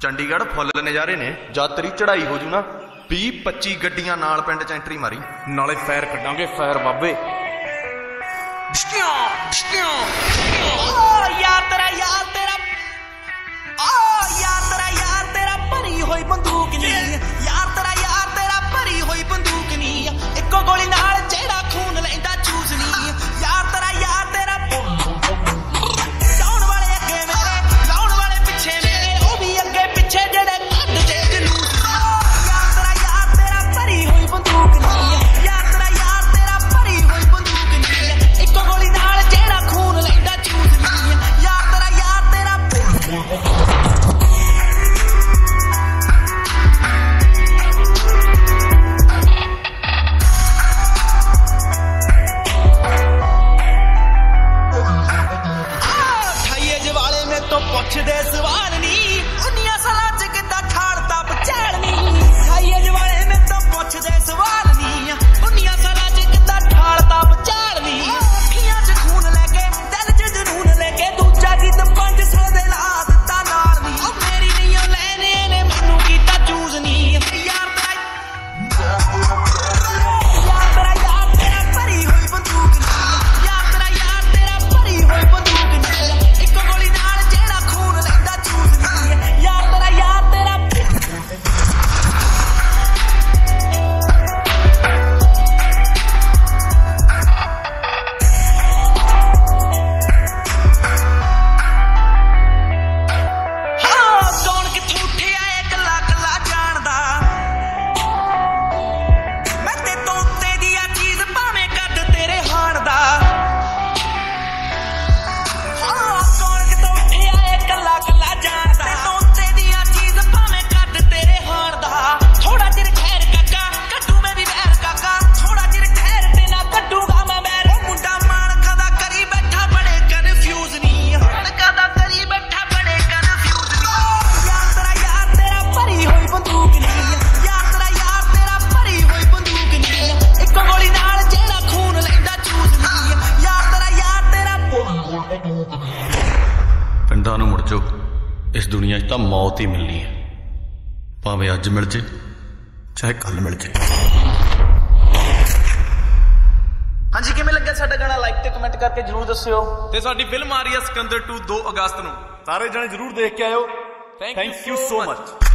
ਚੰਡੀਗੜ੍ਹ ਫੁੱਲ ਜਾ ਰਹੇ ਨੇ ਯਾਤਰੀ ਚੜਾਈ ਹੋ ਜੂ ਨਾ 20 25 ਗੱਡੀਆਂ ਨਾਲ ਪਿੰਡ ਚ ਐਂਟਰੀ ਮਾਰੀ। ਨਾਲੇ ਫਾਇਰ ਕੱਢਾਂਗੇ ਫਾਇਰ ਬਾਬੇ। ਓ ਯਾਰ ਤੇਰਾ பேசுவார் நீ ਪਿੰਡਾਂ ਨੂੰ ਮੁੜ ਜੋ ਇਸ ਦੁਨੀਆ 'ਚ ਤਾਂ ਮੌਤ ਹੀ ਮਿਲਣੀ ਹੈ। ਭਾਵੇਂ ਅੱਜ ਮਿਲ ਜੇ ਚਾਹੇ ਕੱਲ ਮਿਲ ਜੇ। ਹਾਂਜੀ ਕਿਵੇਂ ਲੱਗਿਆ ਸਾਡਾ ਗਾਣਾ? ਲਾਈਕ ਤੇ ਕਮੈਂਟ ਕਰਕੇ ਜਰੂਰ ਦੱਸਿਓ। ਤੇ ਸਾਡੀ ਫਿਲਮ ਆ ਰਹੀ ਹੈ ਸਕੰਦਰ 2 2 ਅਗਸਤ ਨੂੰ। ਸਾਰੇ ਜਣੇ ਜਰੂਰ ਦੇਖ ਕੇ ਆਇਓ। Thank you so much